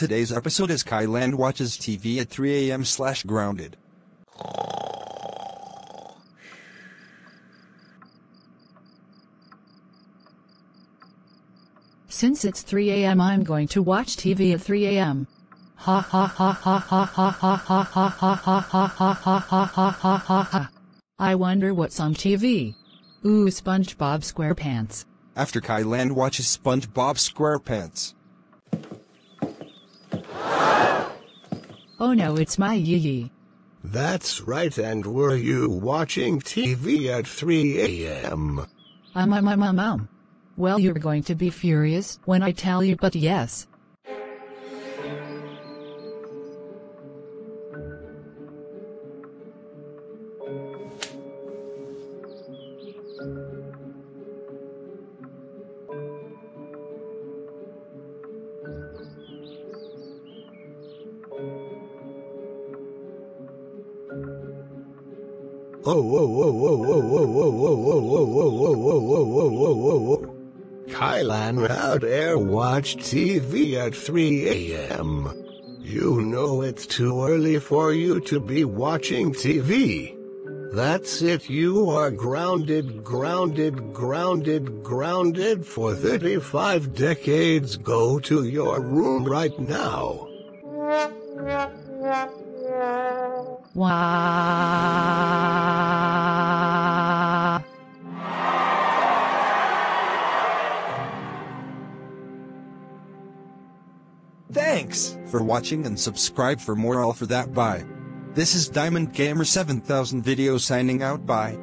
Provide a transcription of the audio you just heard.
Today's episode is Kai Lan watches TV at 3 a.m. slash grounded. Since it's 3 a.m., I'm going to watch TV at 3 a.m. Ha ha ha ha ha ha ha ha ha ha ha ha ha ha ha ha ha ha. I wonder what's on TV. Ooh, SpongeBob SquarePants. After Kai Lan watches SpongeBob SquarePants. Oh no, it's my Yee Yee. That's right, and were you watching TV at 3 a.m.? Um, um, um, um, um. Well, you're going to be furious when I tell you, but yes. Kai Lan how dare watch TV at 3 a.m. You know it's too early for you to be watching TV. That's it, you are grounded, grounded, grounded, grounded for 35 decades. Go to your room right now. Wah. Thanks for watching and subscribe for more all for that bye. This is Diamond Gamer 7000 video signing out bye.